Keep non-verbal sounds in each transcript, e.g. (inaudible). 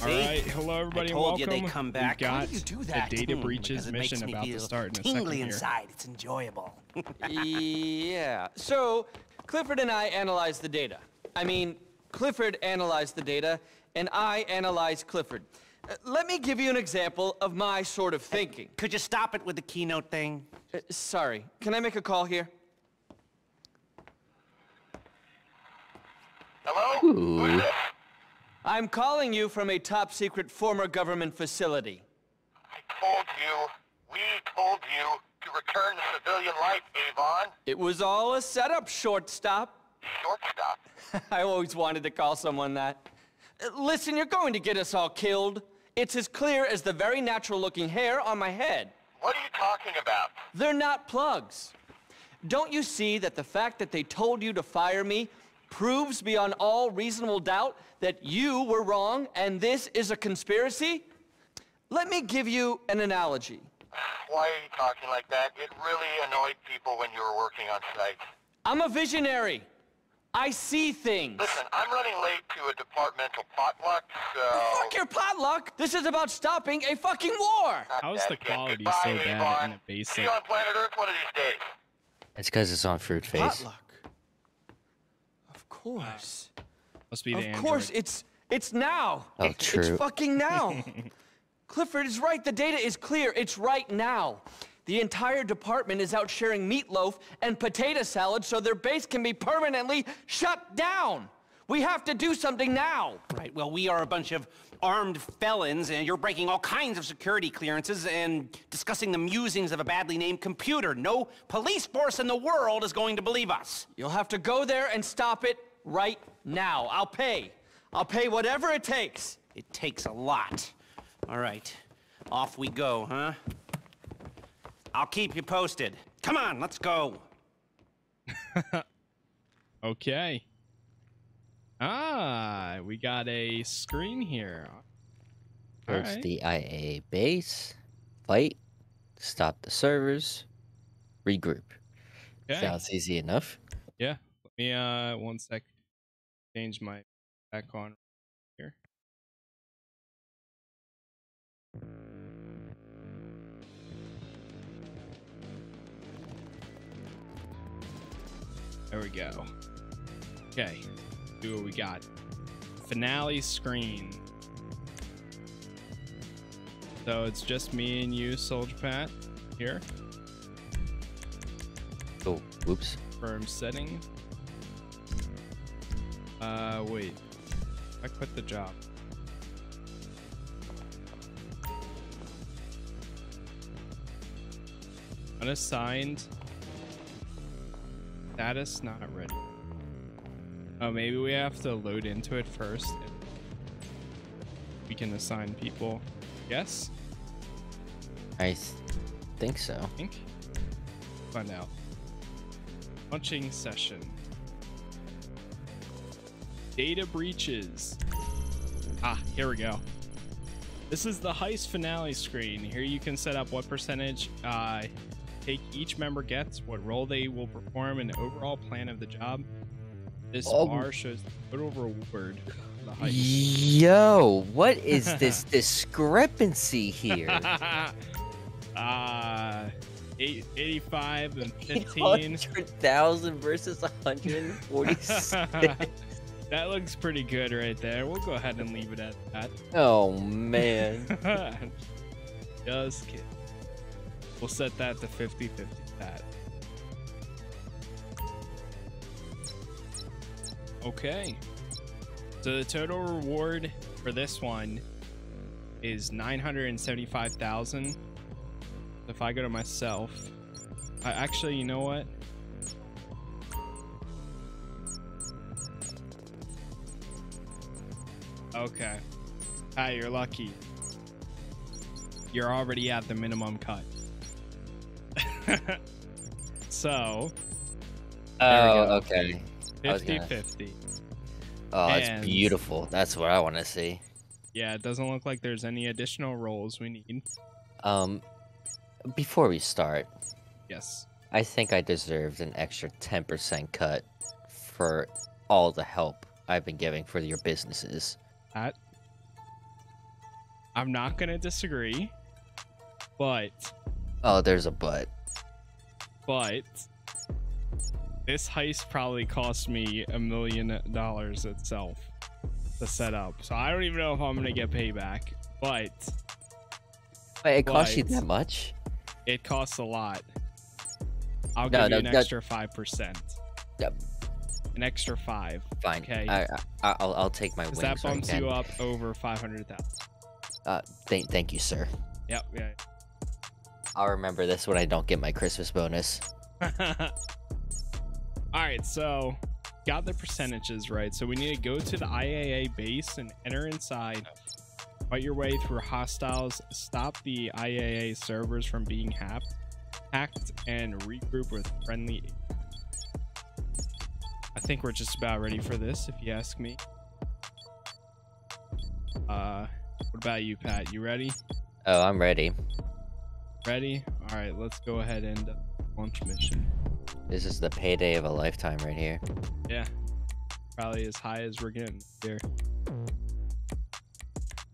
See? All right, hello everybody, I told welcome. you they come back. We've got Why do you do that? the data breaches because it makes mission me about to start in a second here. inside. It's enjoyable. (laughs) yeah. So, Clifford and I analyzed the data. I mean, Clifford analyzed the data, and I analyzed Clifford. Uh, let me give you an example of my sort of thinking. Could you stop it with the keynote thing? Uh, sorry, can I make a call here? Hello? Who's this? I'm calling you from a top secret former government facility. I told you, we told you to return to civilian life, Avon. It was all a setup, shortstop. Shortstop. (laughs) I always wanted to call someone that. Uh, Listen, you're going to get us all killed. It's as clear as the very natural looking hair on my head. What are you talking about? They're not plugs. Don't you see that the fact that they told you to fire me proves beyond all reasonable doubt that you were wrong and this is a conspiracy? Let me give you an analogy. Why are you talking like that? It really annoyed people when you were working on site. I'm a visionary. I see things. Listen, I'm running late to a departmental potluck, so... Fuck your potluck! This is about stopping a fucking war! How's the quality Goodbye, so bad Avon. in a basic? See you on planet Earth one of these days. It's because it's on Fruit Face. Potluck. Of course. Uh, must be the Of Android. course, it's it's now. Oh, It's true. fucking now. (laughs) Clifford is right. The data is clear. It's right now. The entire department is out sharing meatloaf and potato salad so their base can be permanently shut down. We have to do something now. Right, well, we are a bunch of armed felons, and you're breaking all kinds of security clearances and discussing the musings of a badly named computer. No police force in the world is going to believe us. You'll have to go there and stop it right now. I'll pay. I'll pay whatever it takes. It takes a lot. All right, off we go, huh? I'll keep you posted. Come on, let's go. (laughs) Okay. Ah, we got a screen here. Approach Alright. the IAA base, fight, stop the servers, regroup. Okay. Sounds easy enough. Yeah. Let me uh one sec. Change my back on here. There we go. Okay. Do what we got. Finale screen. So it's just me and you, Soldier Pat, here. Oh, whoops. Firm setting. Uh, wait. I quit the job. Unassigned. Status not ready. Oh, maybe we have to load into it first. and We can assign people. Yes? I th- think so. I think. Find out. Launching session. Data breaches. Ah, here we go. This is the heist finale screen. Here you can set up what percentage uh, take each member gets, what role they will perform, and the overall plan of the job. This Oh. bar shows the total reward the heist. Yo, what is (laughs) this discrepancy here? (laughs) uh, eight, 85 and (laughs) 15. 100,000 versus 146. That looks pretty good right there. We'll go ahead and leave it at that. oh, man. (laughs) Just kidding. We'll set that to 50 50 that. Okay. So the total reward for this one is 975,000. If I go to myself, I actually, you know what? Okay. Ah, you're lucky. You're already at the minimum cut. (laughs) so, Oh, okay. I 50 gonna- 50. Oh, it's And- beautiful. That's what I want to see. Yeah, it doesn't look like there's any additional rolls we need. Um, before we start, Yes. I think I deserved an extra 10% cut for all the help I've been giving for your businesses. At I'm not gonna disagree, but Oh, there's a but. but this heist probably cost me a million dollars itself to set up. So I don't even know if I'm gonna get payback, but Wait, it cost you that much? it costs a lot. I'll No, give no, you an that- extra five percent. Yep. An extra five. Fine. Okay. I, I, I'll, I'll take my Because that bumps you up over five hundred thousand. Uh, thank, thank you, sir. Yep. Yeah. I'll remember this when I don't get my Christmas bonus. (laughs) All right, so got the percentages right. So we need to go to the IAA base and enter inside. Fight your way through hostiles. Stop the IAA servers from being hacked, hacked, and regroup with friendly. I think we're just about ready for this, if you ask me. Uh, what about you, Pat? You ready? Oh, I'm ready. Ready? All right, let's go ahead and uh, launch mission. This is the payday of a lifetime right here. Yeah. Probably as high as we're getting here.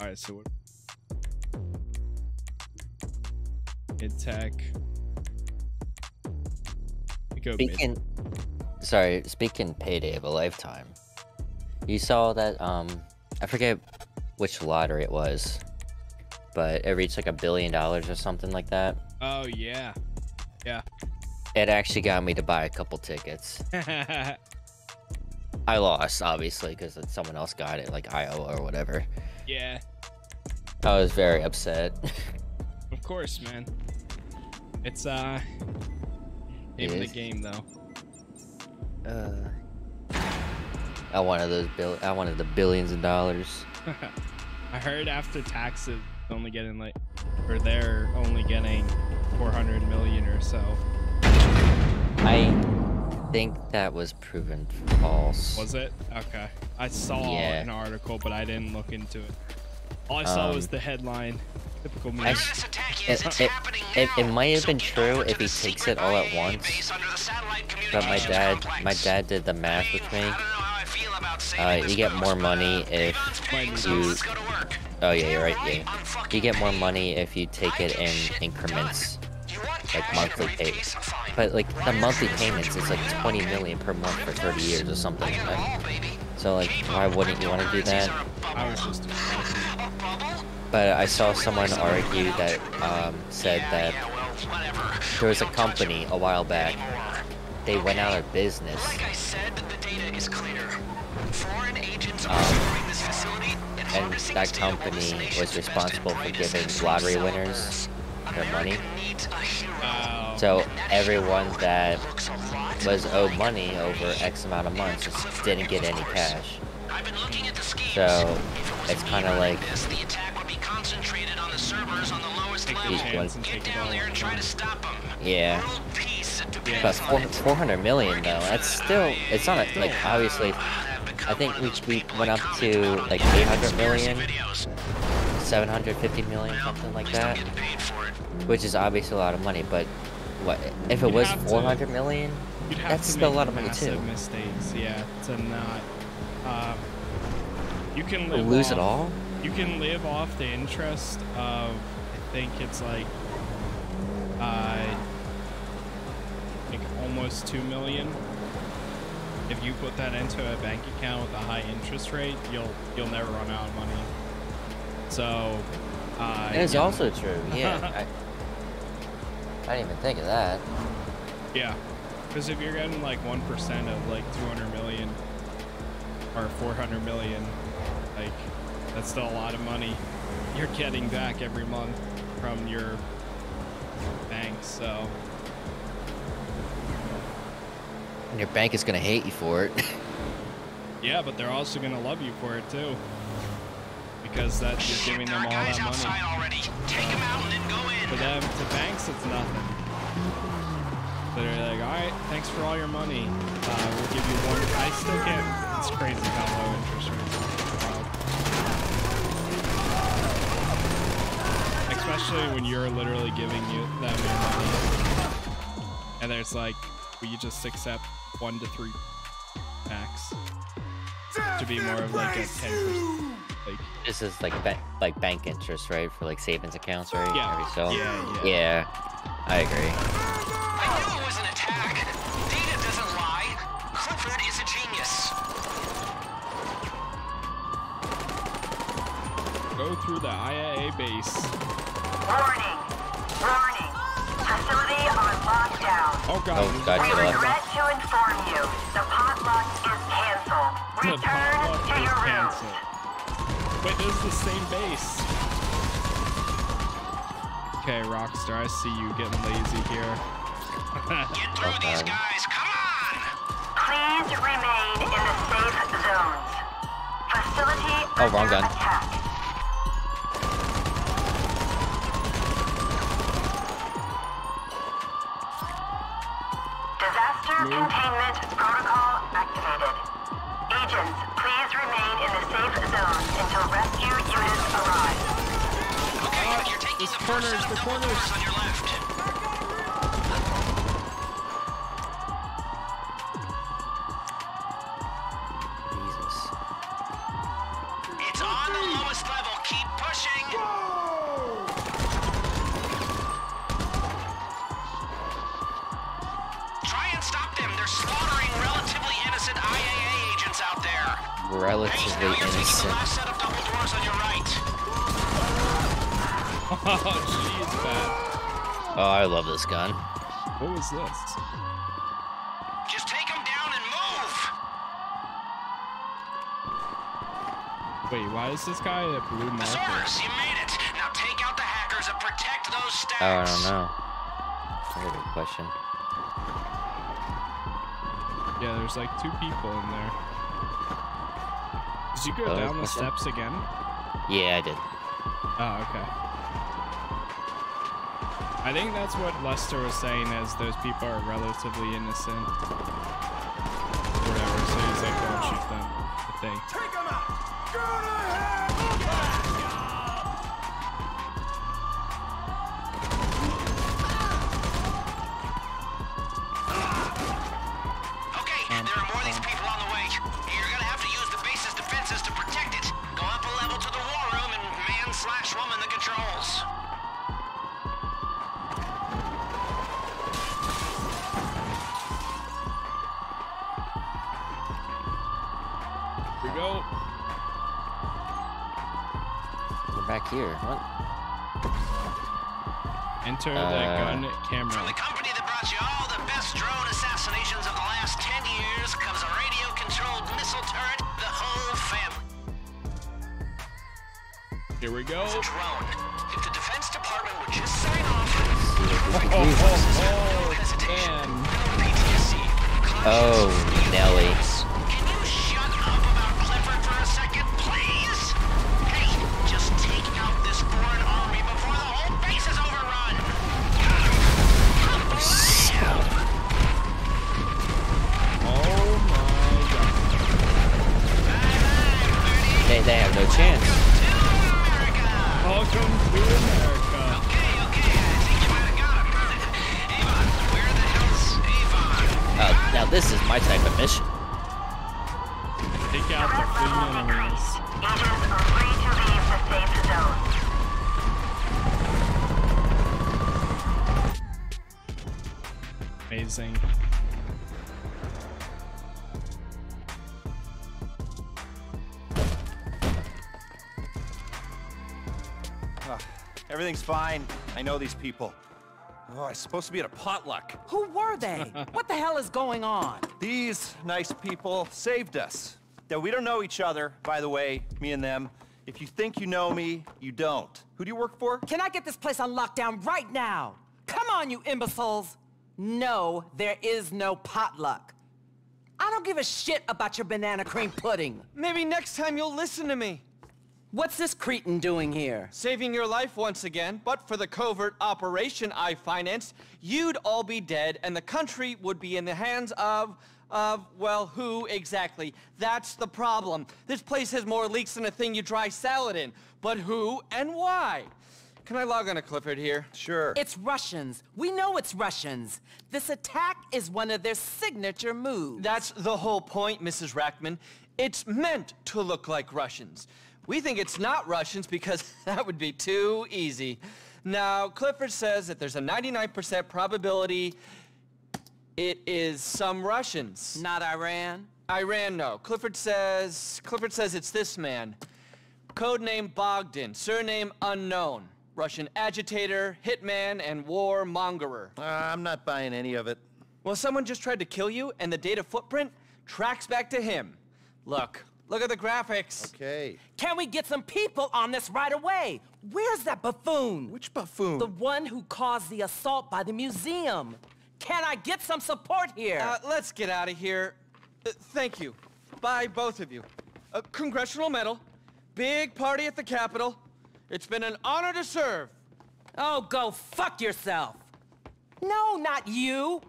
Alright, so what mid tech. We go mid sorry, speaking payday of a lifetime. You saw that, um, I forget which lottery it was, but it reached like a billion dollars or something like that. Oh yeah. Yeah. It actually got me to buy a couple tickets. (laughs) I lost, obviously, because someone else got it, like Iowa or whatever. yeah. I was very upset. Of course, man. It's uh name of the game though. Uh, I wanted those bill. I wanted the billions of dollars. (laughs) I heard after taxes only getting like or they're only getting 400 million or so. I think that was proven false. Was it? Okay. I saw Yeah. an article, but I didn't look into it. All I saw was Um, the headline. Typical me. I Whatever s- this attack it- is, it's it- it- it might have So been true if he takes it all at IAA once, But my dad, my dad did the math with me. Uh, you get more money if you-. Oh yeah, you're right. Yeah, you get more money if you take it in increments. Like monthly at pay- briefcase? Fine. But like the monthly payments is like my 20 account. million per month for 30 years or something. So like, why wouldn't you want to do that? But I saw someone argue that um, said that there was a company a while back. Anymore. They went out of business. Like I said, the data is clear. Foreign agents are Um, exploring this facility and, and that this data while company was responsible for giving lottery winners samples. their money. America needs a hero. Oh. So everyone that looks a lot was owed money over X amount of months just didn't get any cash. I've been looking at the schemes. So, If it was it's kinda like- this, the attack would be concentrated on the servers on the lowest level. and Get down there and try to stop them. Yeah. World peace depends But on four, 400 million though, that's still, it's not a, like obviously, I think we, we went up to like 800 million, 750 million, something like that, which is obviously a lot of money. But what if it was 400 million? That's still a lot of money, too. mistakes, yeah, to not. Um, you can Lose it all? You can live off the interest of, I think it's like, two million. If you put that into a bank account with a high interest rate, you'll you'll never run out of money. So, uh, That is yeah. also true. (laughs) Yeah, I, I didn't even think of that. Yeah, because if you're getting like one percent of like 200 million or 400 million, like that's still a lot of money you're getting back every month from your bank. So And your bank is gonna hate you for it. (laughs) yeah, but they're also gonna love you for it too, because that you're giving them all that money. already. Take them out and then go in. For them, to banks, it's nothing. They're like, all right, thanks for all your money. Uh, we'll give you one. I still can't. It's crazy how low interest rates are. Wow. Especially when you're literally giving you them your money, and there's like, will you just accept one to three max to be more of like a ten like This is like bank like bank interest, right? For like savings accounts, right? Yeah. Every so. Yeah, yeah. Yeah, I agree. I knew it was an attack. Data doesn't lie. Clifford is a genius. Go through the IAA base. Warning! Warning! Facility on lockdown. Oh god. Oh, there's gotcha. We regret to inform you, the potluck is canceled. Return to is your rooms. canceled. Wait, this is the same base. Okay, Rockstar, I see you getting lazy here. (laughs) Get through oh, these guys. Come on! Please remain in the safe zones. Facility Oh, wrong gun. attack. Containment protocol activated. Agents, please remain in the safe zones until rescue units arrive. Okay, you're taking this the corners, the corners. on your left. Your right. (laughs) oh, jeez, Pat. Oh, I love this gun. What was this? Just take them down and move. Wait, why is this guy a blue marker? Source, you made it. Now take out the hackers and protect those stacks. Oh, I don't know. Very good question. Yeah, there's like two people in there. Did you go Oh, down the what's that? steps again? Yeah, I did. Oh, okay. I think that's what Lester was saying as those people are relatively innocent. Whatever, so he's like, don't shoot them. I think. Okay, here. What? Enter the Uh, gun From the company that brought you all the best drone assassinations of the last 10 years comes a radio-controlled missile turret, the whole family. Here we go. It's a drone. If the Defense Department would just sign off, Oh, no oh, hesitation, man. no PTSD. Oh, Nelly. They, have no chance. Welcome to America. Okay, okay, I think you might have got him. Avon, where the hell's Avon? Uh, now this is my type of mission. Take out the fleeing enemies. Agents are free to leave the safe zone. Amazing. Everything's fine. I know these people. Oh, I'm supposed to be at a potluck. Who were they? (laughs) what the hell is going on? These nice people saved us. Now, we don't know each other, by the way, me and them. If you think you know me, you don't. Who do you work for? Can I get this place on lockdown right now? Come on, you imbeciles! No, there is no potluck. I don't give a shit about your banana cream pudding. Maybe next time you'll listen to me. What's this cretin doing here? Saving your life once again, but for the covert operation I financed, you'd all be dead and the country would be in the hands of, of, well, who exactly? That's the problem. This place has more leaks than a thing you dry salad in. But who and why? Can I log on to Clifford here? Sure. It's Russians. We know it's Russians. This attack is one of their signature moves. That's the whole point, Mrs. Rackman. It's meant to look like Russians. We think it's not Russians because (laughs) that would be too easy. Now, Clifford says that there's a 99% probability it is some Russians. Not Iran? Iran, no. Clifford says Clifford says it's this man. Codename Bogdan, surname unknown. Russian agitator, hitman, and warmongerer. Uh, I'm not buying any of it. Well, someone just tried to kill you, and the data footprint tracks back to him. Look, look at the graphics. Okay. Can we get some people on this right away? Where's that buffoon? Which buffoon? The one who caused the assault by the museum. Can I get some support here? Uh, let's get out of here. Uh, thank you. Bye, both of you. A congressional medal. Big party at the Capitol. It's been an honor to serve. oh, go fuck yourself. No, not you.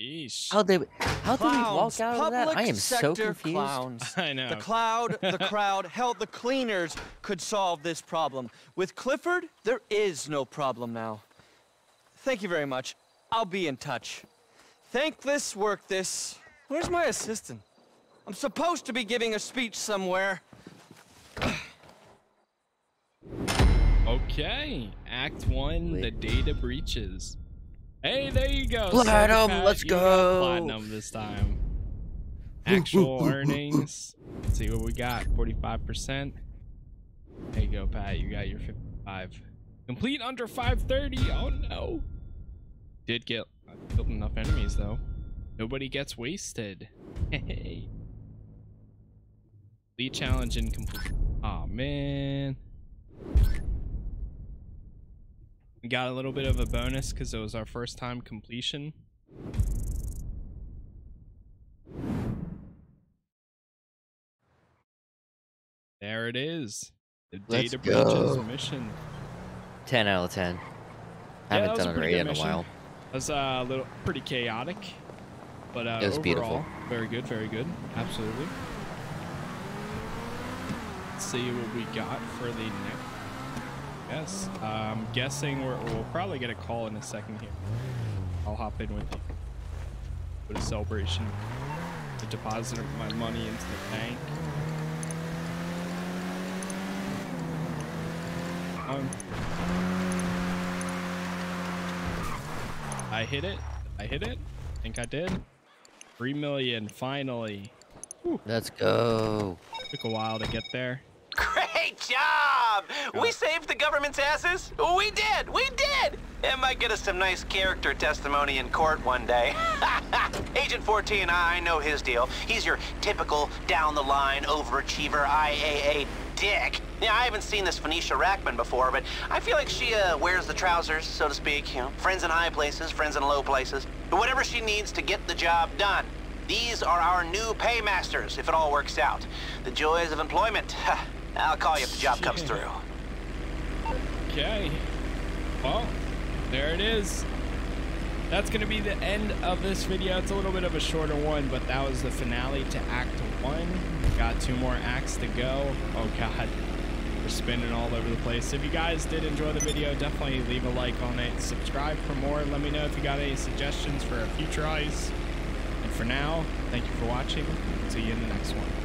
Yeesh. How did how did we Clowns, walk out of that? public I am so sector confused. Clowns. (laughs) I know. The cloud, the crowd (laughs) held the cleaners could solve this problem. With Clifford, there is no problem now. Thank you very much. I'll be in touch. Thank this, work this. Where's my assistant? I'm supposed to be giving a speech somewhere. Okay, Act One, the data breaches. Hey, there you go. Platinum, Pat, let's go. Platinum this time. Actual (laughs) earnings. Let's see what we got. Forty-five percent. There you go, Pat. You got your fifty-five. Complete under five thirty. Oh no. Did get I killed enough enemies though. Nobody gets wasted. (laughs) Hey. Lead challenge incomplete. Oh man. We got a little bit of a bonus because it was our first time completion. There it is. The Let's data breaches go. mission. Ten out of ten. I Yeah, haven't done a pretty raid in a mission. while. It was uh, a little pretty chaotic, but uh, It was overall, beautiful. very good, very good, absolutely. Let's see what we got for the next. Yes, I'm guessing we're, we'll probably get a call in a second here. I'll hop in with you. Put a celebration. To deposit my money into the bank. Um, I hit it. I hit it. I think I did. Three million, finally. Let's go. Took a while to get there. Great job! We saved the government's asses. We did. We did. It might get us some nice character testimony in court one day. (laughs) Agent 14, I know his deal. He's your typical down-the-line overachiever IAA dick. Yeah, I haven't seen this Phoenicia Rackman before, but I feel like she uh, wears the trousers, so to speak. You know, friends in high places, friends in low places. But whatever she needs to get the job done. These are our new paymasters, if it all works out. The joys of employment. (laughs) I'll call you if the job comes through. Okay. Well, there it is. That's going to be the end of this video. It's a little bit of a shorter one, but that was the finale to Act 1. Got two more acts to go. Oh, God. We're spinning all over the place. If you guys did enjoy the video, definitely leave a like on it. Subscribe for more. Let me know if you got any suggestions for our future ice. And for now, thank you for watching. See you in the next one.